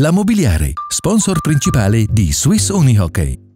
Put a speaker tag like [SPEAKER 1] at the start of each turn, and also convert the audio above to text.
[SPEAKER 1] La Mobiliare, sponsor principale di Swiss Unihockey.